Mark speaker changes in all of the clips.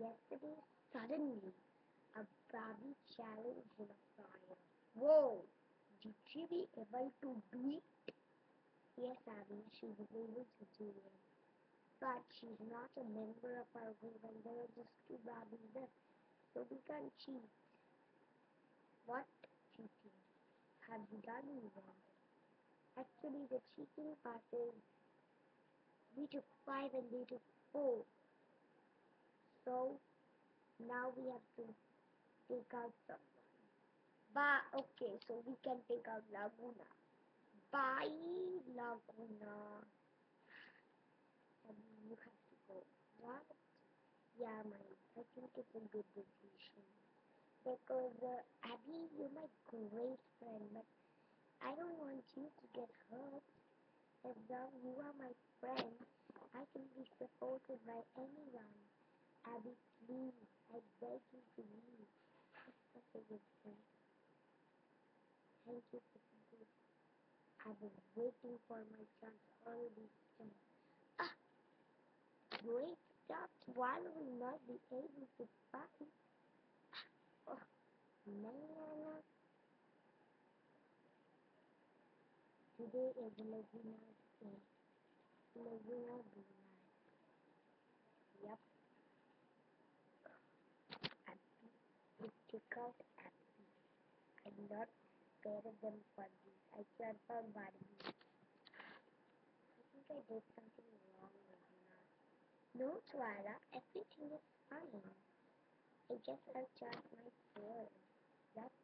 Speaker 1: Yesterday, suddenly, a Barbie challenged in a fire. Whoa! Did she be able to do it? Yes, Abby, she was able to do it. But she's not a member of our group and there are just two Barbies left, so we can't cheat. What cheating? Have you done even? Actually, the cheating part is we took five and they took four. So now we have to take out someone. Ba okay, so we can take out Laguna. Bye, Laguna. And you have to go. What? Yeah, mine. I think it's a good decision. Because uh, Abby, you're my great friend, but I don't want you to get hurt. As long you are my friend, I can be supported by anyone. I beg you to leave. That's such a good friend. Thank you for this. I've been waiting for my chance all this time. Ah! Great stuff while we not be able to fight. Oh, man. Today is Laguna's day. Laguna be nice. Yup. Out Happy. I'm not scared of them fuzzies. I can't find Barbie. I think I did something wrong, Laguna. No, Twyla. Everything is fine. I guess I'll my phone. That's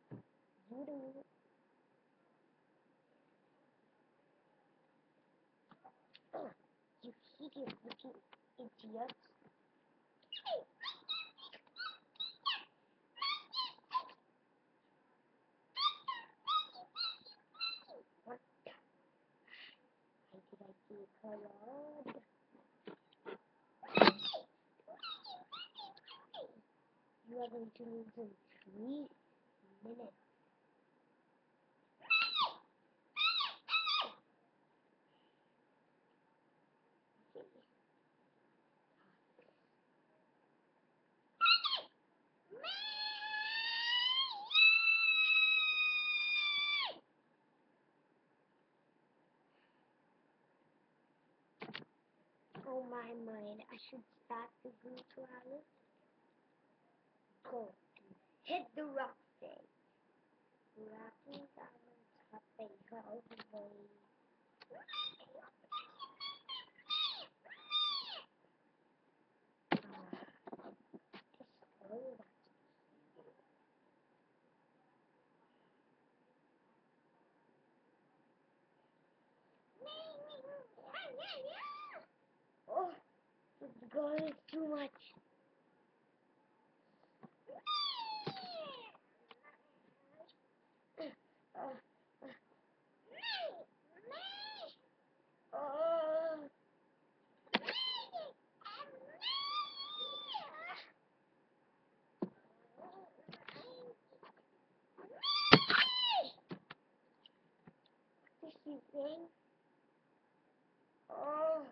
Speaker 1: you do. Oh, you hideous looking idiot. You haven't given him treats. My mind, I should start the rally. Go. Hit the rock stage. Rocking on top and go all the way. Ah, just scroll that. Oh, girl is too much. What is she saying? Oh.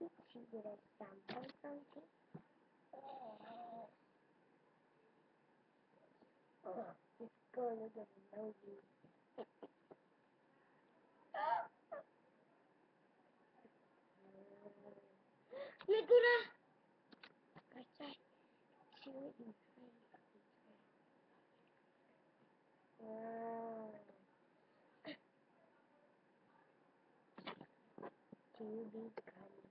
Speaker 1: Did she get a stamp or something? Oh, this girl doesn't know you. Laguna! I said, she would be Oh. To be kind.